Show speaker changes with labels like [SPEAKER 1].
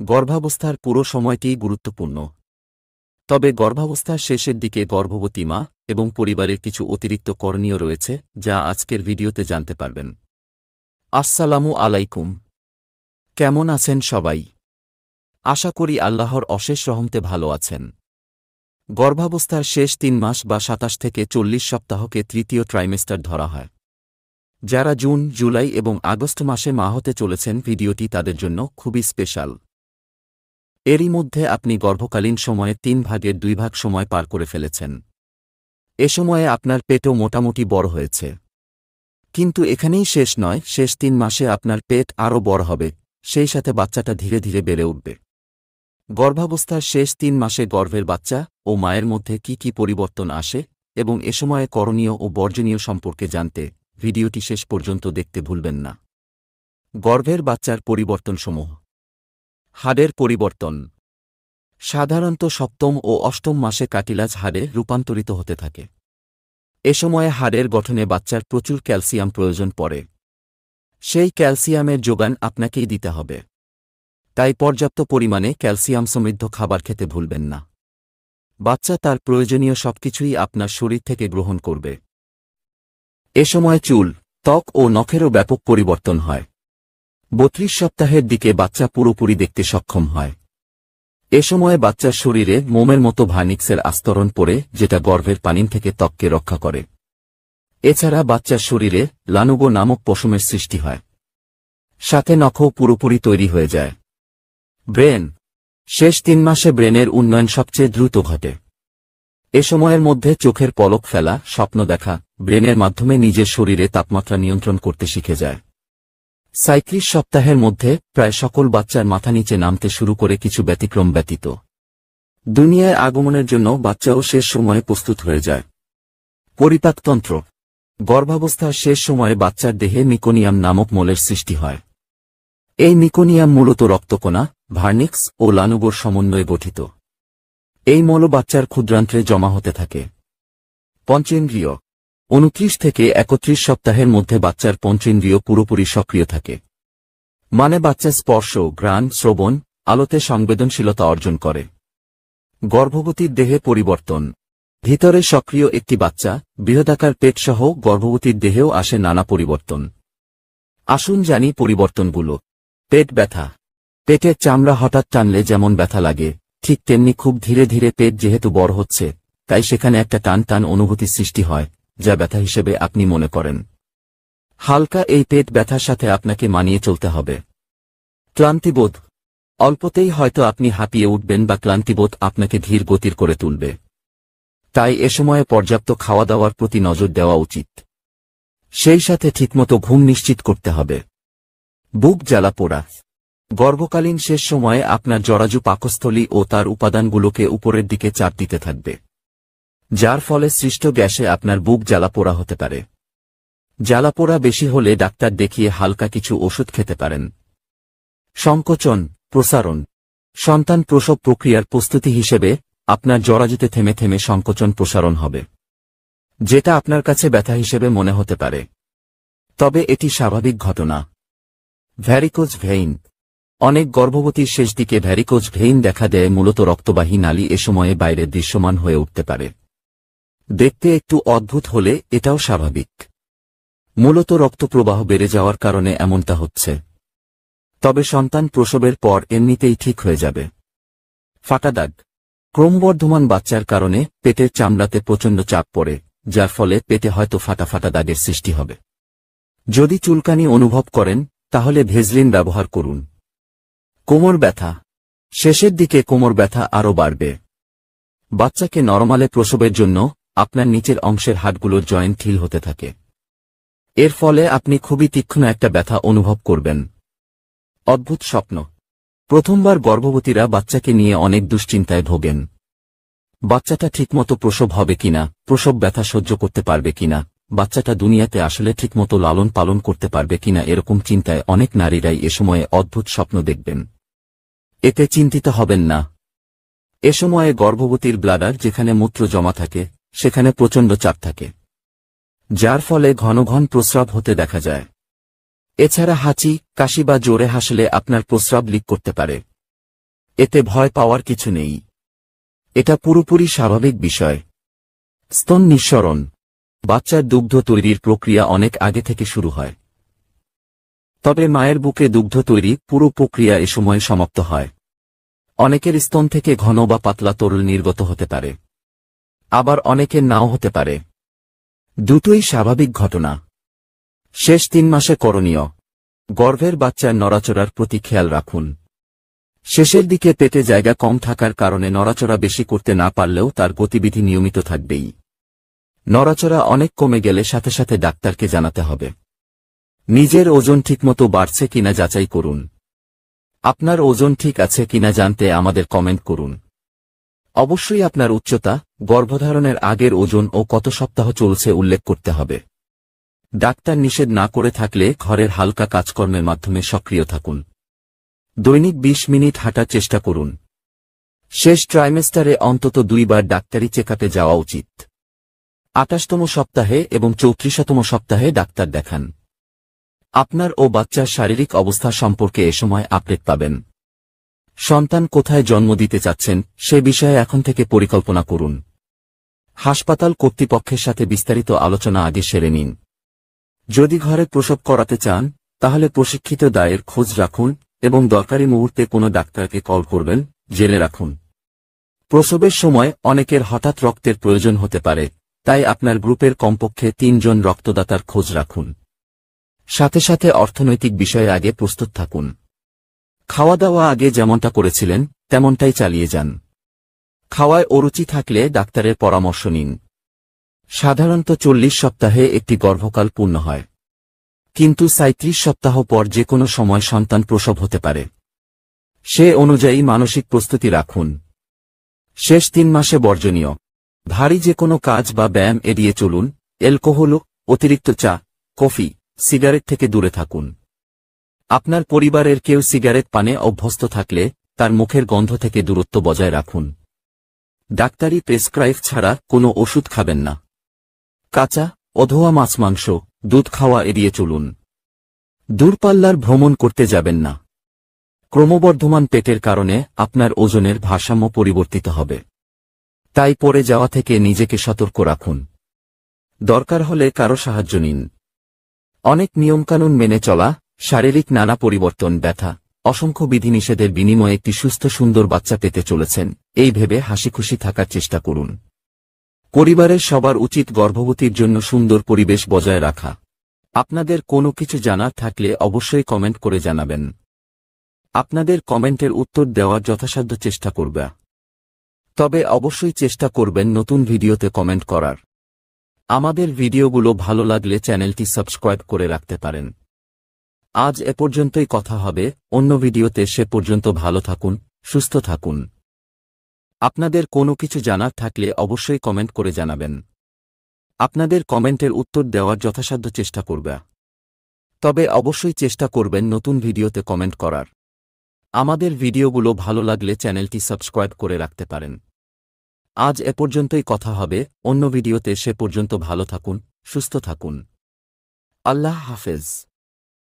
[SPEAKER 1] গর্ভাবস্থার পুরো সময়টিই গুরুত্বপূর্ণ। তবে গর্ভাবস্থার শেষের দিকে গর্ভবতী মা এবং পরিবারের কিছু অতিরিক্ত করণীয় রয়েছে, যা আজকের ভিডিওতে জানতে পারবেন। আসসালামু আলাইকুম। কেমন আছেন সবাই? আশা করি আল্লাহর অশেষ রহমতে ভালো আছেন। গর্ভাবস্থার শেষ তিন মাস বা সাতাশ থেকে চল্লিশ সপ্তাহকে তৃতীয় ট্রাইমেস্টার ধরা হয়। যারা জুন, জুলাই এবং আগস্ট মাসে মা হতে চলেছেন, ভিডিওটি তাদের জন্য খুবই স্পেশাল এরই মধ্যে আপনি গর্ভকালীন সময়ে তিন ভাগের দুই ভাগ সময় পার করে ফেলেছেন। এ সময়ে আপনার পেটও মোটামুটি বড় হয়েছে। কিন্তু এখানেই শেষ নয়, শেষ তিন মাসে আপনার পেট আরও বড় হবে, সেই সাথে বাচ্চাটা ধীরে ধীরে বেড়ে উঠবে। গর্ভাবস্থার শেষ তিন মাসে গর্ভের বাচ্চা ও মায়ের মধ্যে কি কি পরিবর্তন আসে এবং এ সময়ে করণীয় ও বর্জনীয় সম্পর্কে জানতে ভিডিওটি শেষ পর্যন্ত দেখতে ভুলবেন না। গর্ভের বাচ্চার পরিবর্তনসমূহ হাড়ের পরিবর্তন। সাধারণত সপ্তম ও অষ্টম মাসে কাটিলাজ হাড়ে রূপান্তরিত হতে থাকে। এ সময়ে হাড়ের গঠনে বাচ্চার প্রচুর ক্যালসিয়াম প্রয়োজন পড়ে। সেই ক্যালসিয়ামের যোগান আপনাকেই দিতে হবে। তাই পর্যাপ্ত পরিমাণে ক্যালসিয়াম সমৃদ্ধ খাবার খেতে ভুলবেন না। বাচ্চা তার প্রয়োজনীয় সবকিছুই আপনার শরীর থেকে গ্রহণ করবে। এ সময় চুল, ত্বক ও নখেরও ব্যাপক পরিবর্তন হয়। বত্রিশ সপ্তাহের দিকে বাচ্চা পুরোপুরি দেখতে সক্ষম হয়। এ সময়ে বাচ্চার শরীরে মোমের মতো ভার্নিক্সের আস্তরণ পড়ে, যেটা গর্ভের পানিন থেকে ত্বককে রক্ষা করে। এছাড়া বাচ্চার শরীরে লানুগো নামক পশমের সৃষ্টি হয়। সাথে নখও পুরোপুরি তৈরি হয়ে যায়। ব্রেন। শেষ তিন মাসে ব্রেনের উন্নয়ন সবচেয়ে দ্রুত ঘটে। এ সময়ের মধ্যে চোখের পলক ফেলা, স্বপ্ন দেখা, ব্রেনের মাধ্যমে নিজের শরীরে তাপমাত্রা নিয়ন্ত্রণ করতে শিখে যায়। সাঁত্রিশ সপ্তাহের মধ্যে প্রায় সকল বাচ্চার মাথা নিচে নামতে শুরু করে কিছু ব্যতিক্রম ব্যতীত। দুনিয়ায় আগমনের জন্য বাচ্চাও শেষ সময়ে প্রস্তুত হয়ে যায়। পরিপাকতন্ত্র। গর্ভাবস্থার শেষ সময়ে বাচ্চার দেহে মিকোনিয়াম নামক মলের সৃষ্টি হয়। এই মিকোনিয়াম মূলত রক্তকণা, ভার্নিক্স ও লানুগোর সমন্বয়ে গঠিত। এই মল বাচ্চার ক্ষুদ্রান্ত্রে জমা হতে থাকে। পঞ্চেন্দ্রিয়। উনত্রিশ থেকে একত্রিশ সপ্তাহের মধ্যে বাচ্চার পঞ্চেন্দ্রিয় পুরোপুরি সক্রিয় থাকে। মানে বাচ্চা স্পর্শ ঘ্রাণ শ্রবণ, আলোতে সংবেদনশীলতা অর্জন করে। গর্ভবতীর দেহে পরিবর্তন। ভিতরে সক্রিয় একটি বাচ্চা, বৃহদাকার পেটসহ গর্ভবতীর দেহেও আসে নানা পরিবর্তন। আসুন জানি পরিবর্তনগুলো। পেট ব্যথা। পেটের চামড়া হঠাৎ টানলে যেমন ব্যথা লাগে, ঠিক তেমনি খুব ধীরে ধীরে পেট যেহেতু বড় হচ্ছে, তাই সেখানে একটা টান টান অনুভূতি সৃষ্টি হয়। যা ব্যথা হিসেবে আপনি মনে করেন। হালকা এই পেট ব্যথার সাথে আপনাকে মানিয়ে চলতে হবে। ক্লান্তিবোধ। অল্পতেই হয়তো আপনি হাঁপিয়ে উঠবেন বা ক্লান্তিবোধ আপনাকে ধীর গতির করে তুলবে। তাই এ সময়ে পর্যাপ্ত খাওয়া দাওয়ার প্রতি নজর দেওয়া উচিত। সেই সাথে ঠিকমতো ঘুম নিশ্চিত করতে হবে। বুক জ্বালা পোড়া। গর্ভকালীন শেষ সময়ে আপনার জরাজু পাকস্থলী ও তার উপাদানগুলোকে উপরের দিকে চাপ দিতে থাকবে। যার ফলে সৃষ্ট গ্যাসে আপনার বুক জ্বালাপোড়া হতে পারে। জ্বালাপোড়া বেশি হলে ডাক্তার দেখিয়ে হালকা কিছু ওষুধ খেতে পারেন। সংকোচন, প্রসারণ। সন্তান প্রসব প্রক্রিয়ার প্রস্তুতি হিসেবে আপনার জরাজুতে থেমে থেমে সংকোচন প্রসারণ হবে। যেটা আপনার কাছে ব্যথা হিসেবে মনে হতে পারে। তবে এটি স্বাভাবিক ঘটনা। Varicose vein. অনেক গর্ভবতীর শেষ দিকে ভ্যারিকোজ ভেইন দেখা দেয়, মূলত রক্তবাহী নালী এ সময়ে বাইরে দৃশ্যমান হয়ে উঠতে পারে। দেখতে একটু অদ্ভুত হলে এটাও স্বাভাবিক। মূলত রক্তপ্রবাহ বেড়ে যাওয়ার কারণে এমনটা হচ্ছে। তবে সন্তান প্রসবের পর এমনিতেই ঠিক হয়ে যাবে। ফাটা দাগ। ক্রমবর্ধমান বাচ্চার কারণে পেটের চামড়াতে প্রচণ্ড চাপ পড়ে, যার ফলে পেটে হয়তো ফাটা ফাটা দাগের সৃষ্টি হবে। যদি চুলকানি অনুভব করেন, তাহলে ভেজলিন ব্যবহার করুন। কোমর ব্যথা। শেষের দিকে কোমর ব্যথা আরও বাড়বে। বাচ্চাকে নরমালে প্রসবের জন্য আপনার নিচের অংশের হাটগুলোর জয়েন্ট ঢিল হতে থাকে। এর ফলে আপনি খুবই তীক্ষ্ণ একটা ব্যথা অনুভব করবেন। অদ্ভুত স্বপ্ন। প্রথমবার গর্ভবতীরা বাচ্চাকে নিয়ে অনেক দুশ্চিন্তায় ভোগেন। বাচ্চাটা ঠিকমতো প্রসব হবে কিনা, প্রসব ব্যথা সহ্য করতে পারবে কিনা, বাচ্চাটা দুনিয়াতে আসলে ঠিকমতো লালন পালন করতে পারবে কিনা এরকম চিন্তায় অনেক নারীরাই এ সময়ে অদ্ভুত স্বপ্ন দেখবেন। এতে চিন্তিত হবেন না। এ সময়ে গর্ভবতীর ব্লাডার যেখানে মূত্র জমা থাকে সেখানে প্রচণ্ড চাপ থাকে। যার ফলে ঘন ঘন প্রস্রাব হতে দেখা যায়। এছাড়া হাঁচি, কাশি বা জোরে হাসলে আপনার প্রস্রাব লিক করতে পারে। এতে ভয় পাওয়ার কিছু নেই। এটা পুরোপুরি স্বাভাবিক বিষয়। স্তন নিঃসরণ। বাচ্চার দুগ্ধ তৈরির প্রক্রিয়া অনেক আগে থেকে শুরু হয়। তবে মায়ের বুকে দুগ্ধ তৈরি পুরো প্রক্রিয়া এ সময় সমাপ্ত হয়। অনেকের স্তন থেকে ঘন বা পাতলা তরল নির্গত হতে পারে। আবার অনেকের নাও হতে পারে। দুটোই স্বাভাবিক ঘটনা। শেষ তিন মাসে করণীয়। গর্ভের বাচ্চার নড়াচড়ার প্রতি খেয়াল রাখুন। শেষের দিকে পেটে জায়গা কম থাকার কারণে নড়াচড়া বেশি করতে না পারলেও তার গতিবিধি নিয়মিত থাকবেই। নড়াচড়া অনেক কমে গেলে সাথে সাথে ডাক্তারকে জানাতে হবে। নিজের ওজন ঠিকমতো বাড়ছে কিনা যাচাই করুন। আপনার ওজন ঠিক আছে কিনা জানতে আমাদের কমেন্ট করুন। অবশ্যই আপনার উচ্চতা গর্ভধারণের আগের ওজন ও কত সপ্তাহ চলছে উল্লেখ করতে হবে। ডাক্তার নিষেধ না করে থাকলে ঘরের হালকা কাজকর্মের মাধ্যমে সক্রিয় থাকুন। দৈনিক ২০ মিনিট হাঁটার চেষ্টা করুন। শেষ ট্রাইমেস্টারে অন্তত দুইবার ডাক্তারি চেকআপে যাওয়া উচিত। আটাশতম সপ্তাহে এবং চৌত্রিশতম সপ্তাহে ডাক্তার দেখান। আপনার ও বাচ্চার শারীরিক অবস্থা সম্পর্কে এ সময় আপডেট পাবেন। সন্তান কোথায় জন্ম দিতে চাচ্ছেন সে বিষয়ে এখন থেকে পরিকল্পনা করুন। হাসপাতাল কর্তৃপক্ষের সাথে বিস্তারিত আলোচনা আগে সেরে নিন। যদি ঘরে প্রসব করাতে চান, তাহলে প্রশিক্ষিত দায়ের খোঁজ রাখুন এবং দরকারি মুহূর্তে কোনো ডাক্তারকে কল করবেন, জেনে রাখুন। প্রসবের সময় অনেকের হঠাৎ রক্তের প্রয়োজন হতে পারে, তাই আপনার গ্রুপের কমপক্ষে তিনজন রক্তদাতার খোঁজ রাখুন। সাথে সাথে অর্থনৈতিক বিষয়ে আগে প্রস্তুত থাকুন। খাওয়া দাওয়া আগে যেমনটা করেছিলেন, তেমনটাই চালিয়ে যান। খাওয়ায় অরুচি থাকলে ডাক্তারের পরামর্শ নিন। সাধারণত চল্লিশ সপ্তাহে একটি গর্ভকাল পূর্ণ হয়। কিন্তু সাঁত্রিশ সপ্তাহ পর যে কোনো সময় সন্তান প্রসব হতে পারে। সে অনুযায়ী মানসিক প্রস্তুতি রাখুন। শেষ তিন মাসে বর্জনীয়। ভারী যে কোনো কাজ বা ব্যায়াম এড়িয়ে চলুন। অ্যালকোহল, অতিরিক্ত চা, কফি, সিগারেট থেকে দূরে থাকুন। আপনার পরিবারের কেউ সিগারেট পানে অভ্যস্ত থাকলে তার মুখের গন্ধ থেকে দূরত্ব বজায় রাখুন। ডাক্তারি প্রেসক্রাইব ছাড়া কোনো ওষুধ খাবেন না। কাঁচা, অধোয়া মাছ মাংস, দুধ খাওয়া এড়িয়ে চলুন। দূরপাল্লার ভ্রমণ করতে যাবেন না। ক্রমবর্ধমান পেটের কারণে আপনার ওজনের ভারসাম্য পরিবর্তিত হবে। তাই পড়ে যাওয়া থেকে নিজেকে সতর্ক রাখুন। দরকার হলে কারও সাহায্য নিন। অনেক নিয়মকানুন মেনে চলা, শারীরিক নানা পরিবর্তন, ব্যথা। অসংখ্য বিধিনিষেধের বিনিময়ে একটি সুস্থ সুন্দর বাচ্চা পেতে চলেছেন। এই ভেবে হাসি খুশি থাকার চেষ্টা করুন। পরিবারের সবার উচিত গর্ভবতীর জন্য সুন্দর পরিবেশ বজায় রাখা। আপনাদের কোনো কিছু জানার থাকলে অবশ্যই কমেন্ট করে জানাবেন। আপনাদের কমেন্টের উত্তর দেওয়ার যথাসাধ্য চেষ্টা করবে। তবে অবশ্যই চেষ্টা করবেন নতুন ভিডিওতে কমেন্ট করার। আমাদের ভিডিওগুলো ভালো লাগলে চ্যানেলটি সাবস্ক্রাইব করে রাখতে পারেন। আজ এ পর্যন্তই কথা হবে, অন্য ভিডিওতে সে পর্যন্ত ভালো থাকুন, সুস্থ থাকুন। আপনাদের কোনো কিছু জানার থাকলে অবশ্যই কমেন্ট করে জানাবেন। আপনাদের কমেন্টের উত্তর দেওয়ার যথাসাধ্য চেষ্টা করবে। তবে অবশ্যই চেষ্টা করবেন নতুন ভিডিওতে কমেন্ট করার। আমাদের ভিডিওগুলো ভালো লাগলে চ্যানেলটি সাবস্ক্রাইব করে রাখতে পারেন। আজ এ পর্যন্তই কথা হবে, অন্য ভিডিওতে সে পর্যন্ত ভালো থাকুন, সুস্থ থাকুন। আল্লাহ হাফেজ।